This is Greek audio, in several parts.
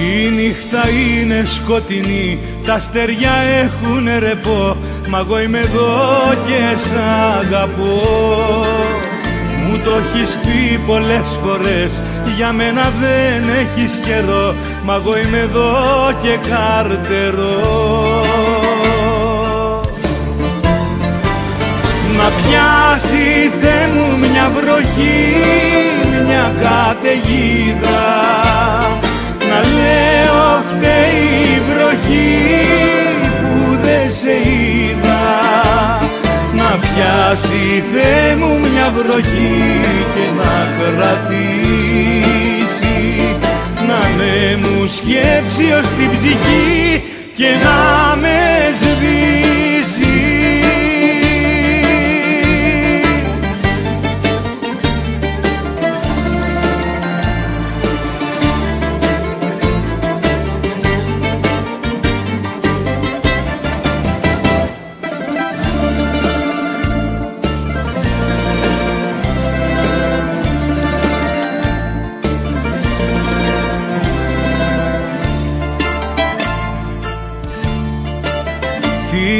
Η νύχτα είναι σκοτεινή, τα αστεριά έχουν ρεπό Μα εγώ είμαι εδώ και σ' αγαπώ. Μου το έχεις πει πολλές φορές, για μένα δεν έχεις καιρό Μα εγώ είμαι εδώ και καρτερώ. Να πιάσει θε μου μια βροχή, μια καταιγίδα να πιάσει Θεέ μου μια βροχή και να κρατήσει. Να με μου σκέψει ως την ψυχή και να με σβήσει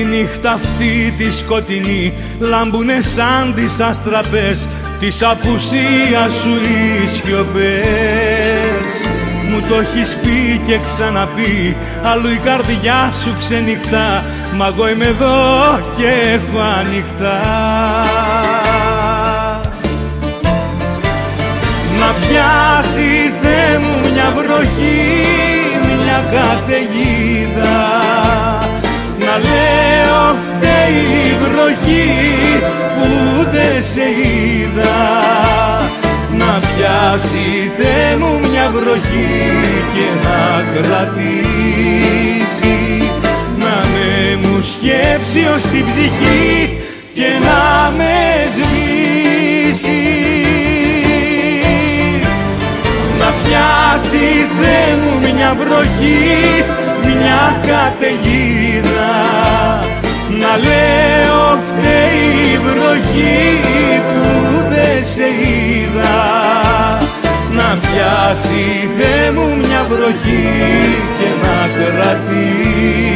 νύχτα αυτή τη σκοτεινή λάμπουνε σαν τις αστραπές της απουσίας σου οι σιωπές. Μου το έχεις πει και ξαναπεί αλλού η καρδιά σου ξενυχτά μα εγώ είμαι εδώ και έχω ανοιχτά. Να πιάσει Θεέ μου μια βροχή, μια καταιγίδα βροχή που δεν σε είδα. Να πιάσει Θεέ μου μια βροχή και να κρατήσει. Να με μου σκέψει ως την ψυχή και να με σβήσει. Να πιάσει Θεέ μου μια βροχή μια καταιγίδα. Να λέω φταίει η βροχή που δεν σε είδα. Να πιάσει Θεέ μου μια βροχή και να κρατήσει.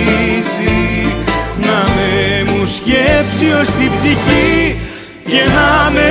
Να με μου σκέψει ως την ψυχή και να με